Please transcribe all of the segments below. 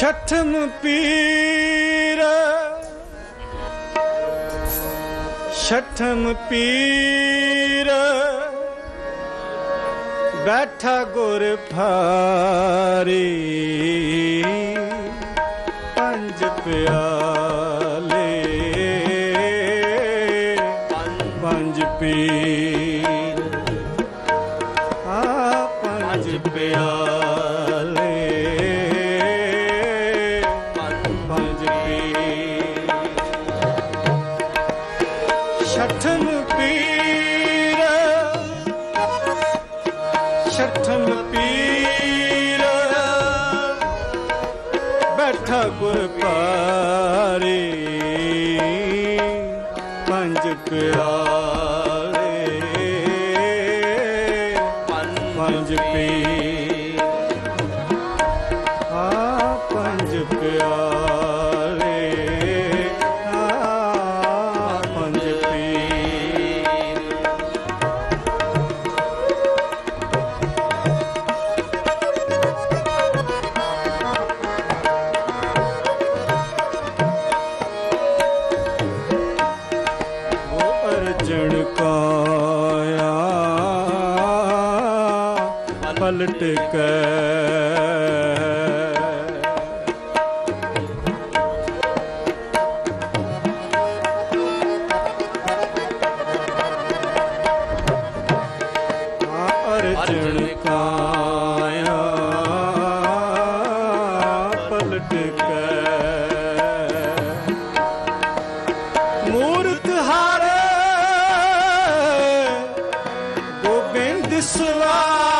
ਛਠਨ ਪੀਰ। ਛਠਨ ਪੀਰ। ਬੈਠਾ ਗੁਰ ਭਾਰੀ। ਪੰਜ ਪਿਆਰ। ਆਵੇ ਪਲਟ ਕੇ This love.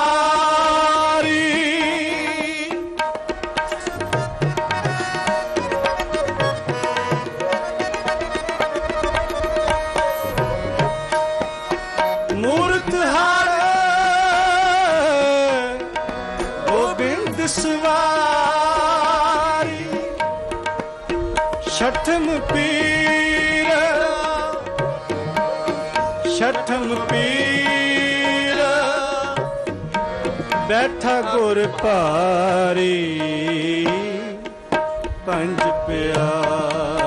ਛਠਮ ਪੀਰ। ਬੈਠਾ ਗੁਰ ਪਾਰੀ ਪੰਜ ਪਿਆਰ।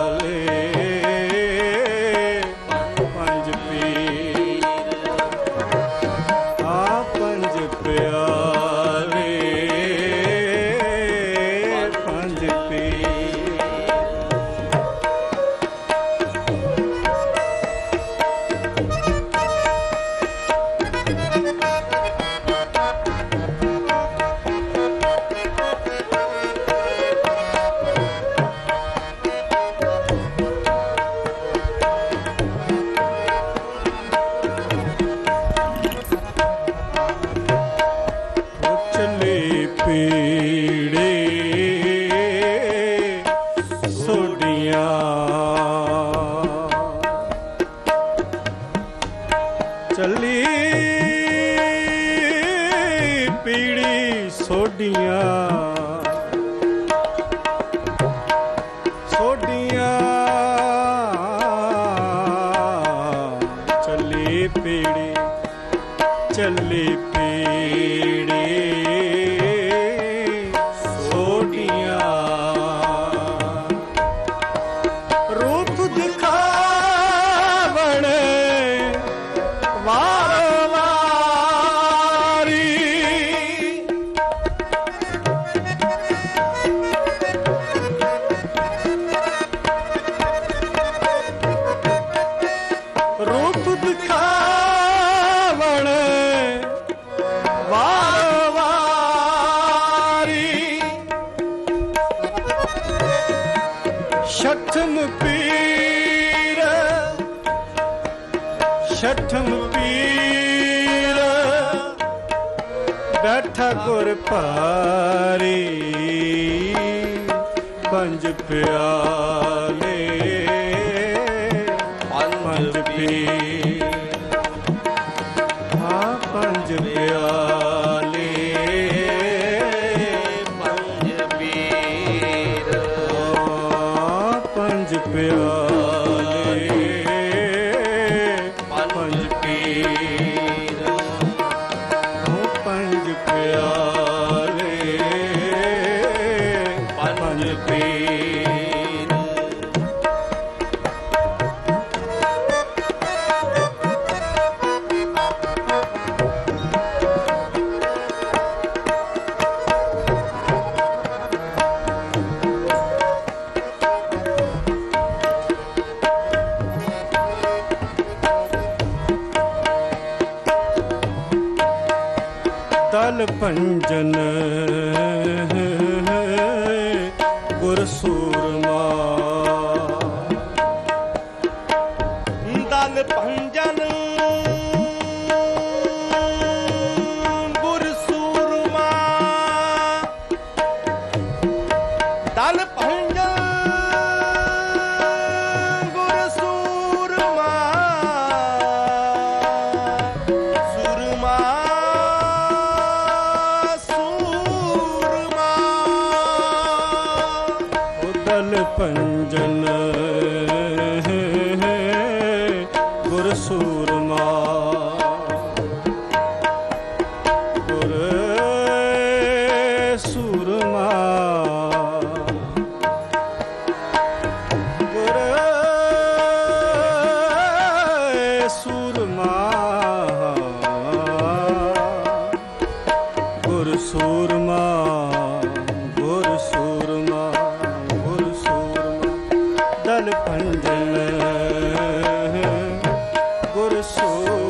ਛਠਮ ਪੀਰ ਛਠਮ ਪੀਰ। ਬੈਠਾ ਗੁਰ ਪਾਰੀ ਪੰਜ ਪਿਆਰ।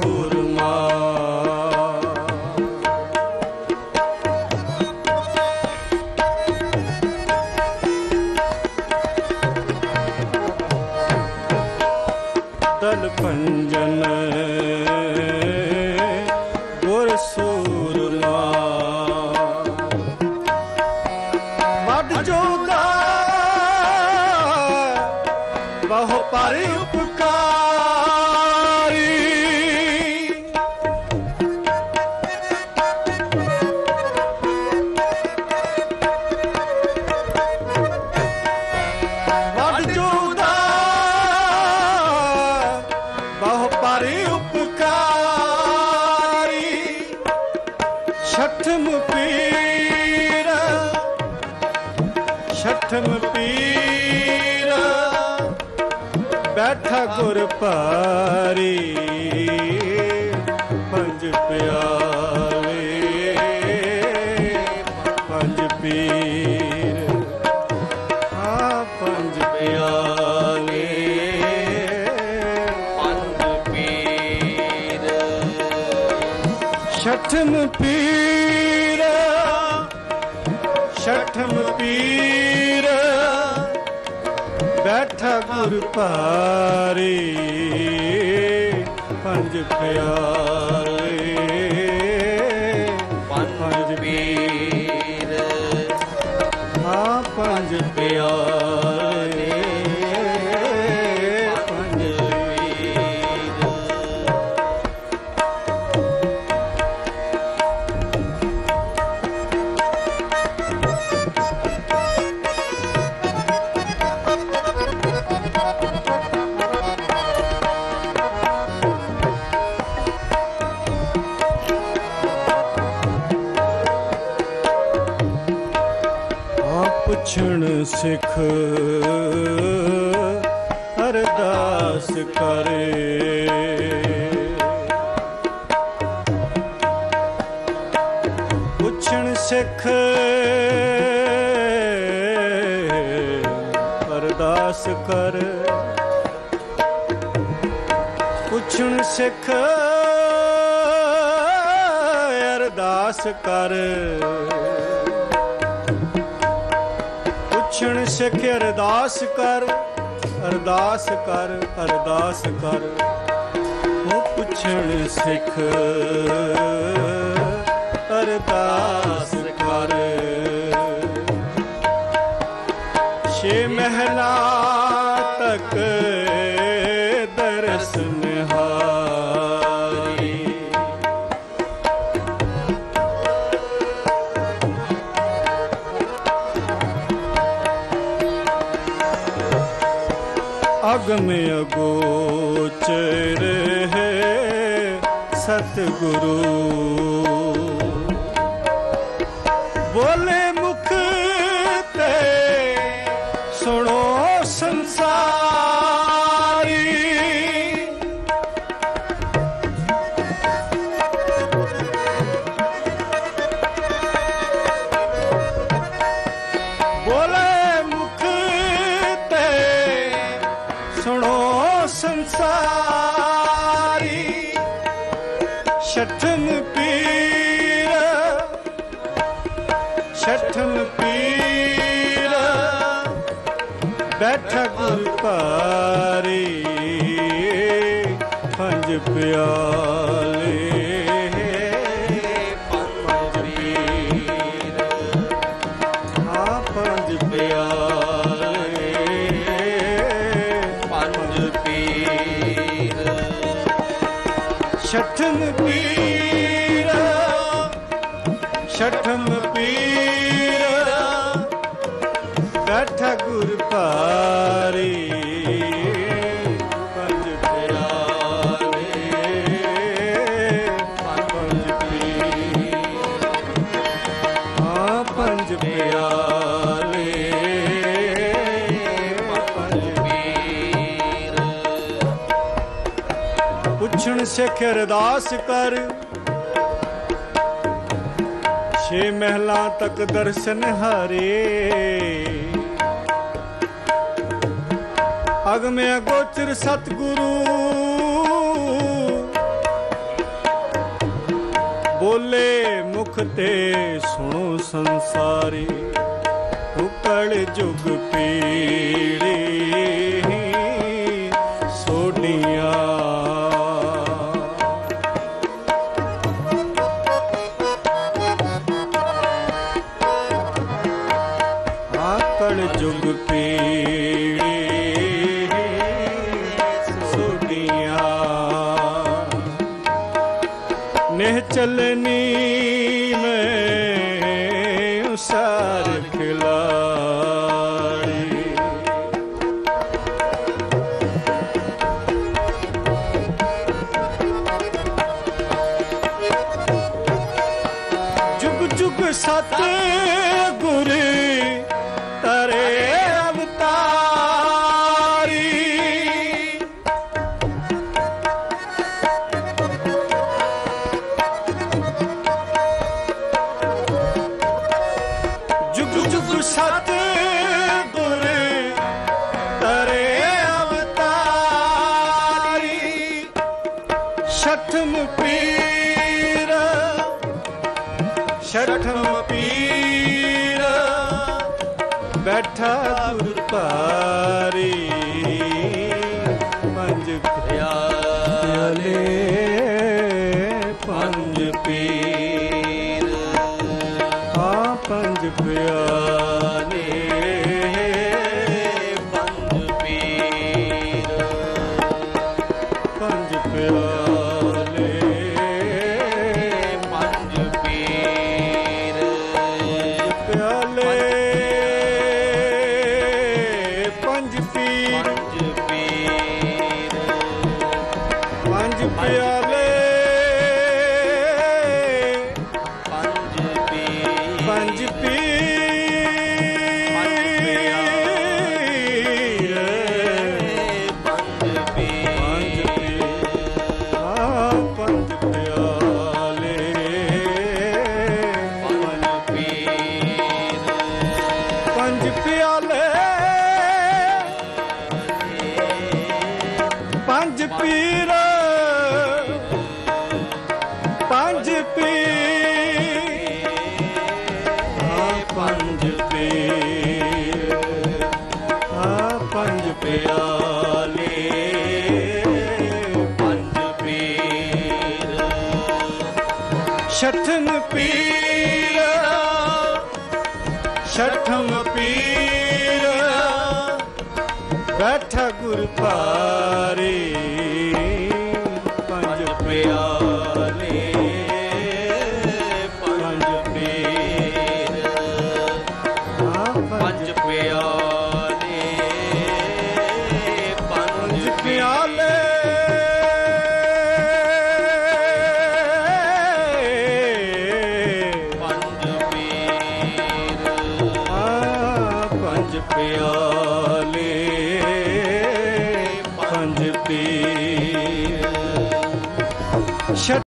ਗੁਰ ਬੈਠਾ ਗੁਰ ਭਾਰੀ ਪੰਜ ਪਿਆਰੇ ਪੰਜ ਪੀਰ। ਆ ਪੰਜ ਪਿਆਰੇ। ਪੰਜ ਪੀਰ। ਛਠਮ ਪੀਰ ਛਠਮ ਪੀਰ। ਬੈਠਾ ਗੁਰ ਭਾਰੀ ਪੰਜ ਪਿਆਰੇ। ਪੰਜ ਪੀਰ। ਆ ਪੰਜ ਪਿਆਰੇ। ਸਿੱਖ ਅਰਦਾਸ ਕਰੇ। ਪੁੱਛਣ ਸਿੱਖ ਅਰਦਾਸ ਕਰ। ਪੁੱਛਣ ਸਿੱਖ ਅਰਦਾਸ ਕਰ। ਪੁੱਛਣ ਸਿੱਖ ਅਰਦਾਸ ਕਰ ਅਰਦਾਸ ਕਰ ਅਰਦਾਸ ਕਰ। ਉਹ ਪੁੱਛਣ ਸਿੱਖ, ਅਰਦਾਸ ਕਰ। ਛੇ ਮਹਿਲਾ ਅਗਮ ਅਗੋਚਰ ਹੈ ਸਤਿਗੁਰੂ। ਛਠਮ ਪੀਰ, ਬੈਠਾ ਗੁਰ ਭਾਰੀ, ਪੰਜ ਪਿਆਲੇ। ਪੰਜ ਪੀਰ ਆ ਪੰਜ ਪਿਆਲੇ। ਪੰਜ ਪੀਰ ਛਠਮ ਪੀਰ ਛਠਮ ਪੀਰ। ਪੁੱਛਣ ਸਿੱਖ ਅਰਦਾਸ ਕਰ। ਛੇ ਮਹਿਲਾ ਤੱਕ ਦਰਸ਼ਨ ਹਾਰੇ। ਅਗਮੇ ਅਗੋਚਰ ਸਤਿਗੁਰੂ। ਬੋਲੇ ਮੁਖ ਤੇ ਸੁਣੋ ਸੰਸਾਰੀ। ਉਕਲ ਜੁਗ ਪੀੜੀ। ਸੋਡੀਆਂ चले ਛਠਮ ਪੀਰ ਛਠਮ ਪੀਰ ਬੈਠਾ ਗੁਰ ਭਾਰੀ ਪੰਜ ਪਿਆਲੇ ਗੁਰ ਭਾਰੇ